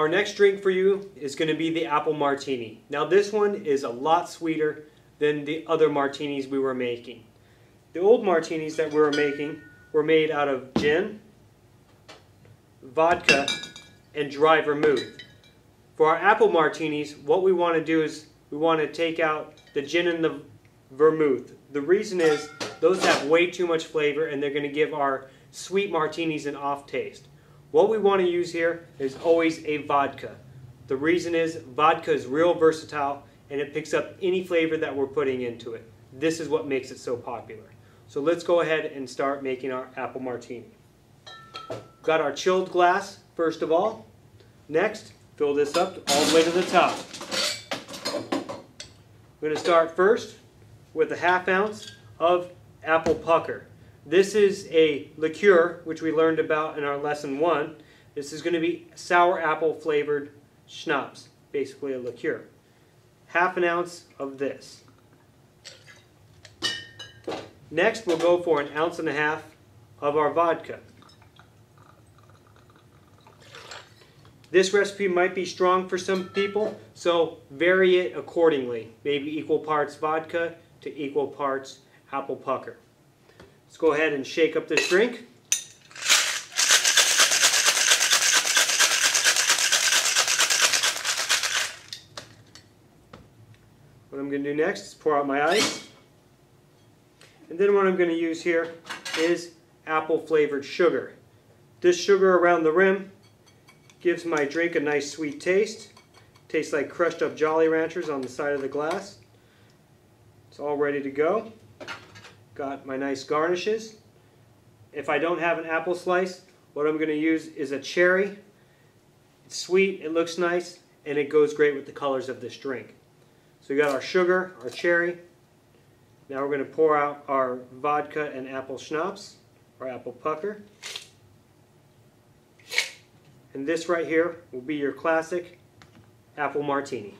our next drink for you is going to be the apple martini. Now this one is a lot sweeter than the other martinis we were making. The old martinis that we were making were made out of gin, vodka, and dry vermouth. For our apple martinis, what we want to do is we want to take out the gin and the vermouth. The reason is those have way too much flavor and they're going to give our sweet martinis an off taste. What we want to use here is always a vodka. The reason is vodka is real versatile and it picks up any flavor that we're putting into it. This is what makes it so popular. So let's go ahead and start making our apple martini. Got our chilled glass first of all. Next, fill this up all the way to the top. We're going to start first with a half ounce of apple pucker. This is a liqueur, which we learned about in our lesson one. This is going to be sour apple flavored schnapps, basically a liqueur. Half an ounce of this. Next, we'll go for an ounce and a half of our vodka. This recipe might be strong for some people, so vary it accordingly. Maybe equal parts vodka to equal parts apple pucker. Let's go ahead and shake up this drink. What I'm going to do next is pour out my ice. And then what I'm going to use here is apple flavored sugar. This sugar around the rim gives my drink a nice sweet taste. Tastes like crushed up Jolly Ranchers on the side of the glass. It's all ready to go. Got my nice garnishes. If I don't have an apple slice, what I'm going to use is a cherry. It's sweet, it looks nice, and it goes great with the colors of this drink. So we got our sugar, our cherry. Now we're going to pour out our vodka and apple schnapps, or apple pucker. And this right here will be your classic apple martini.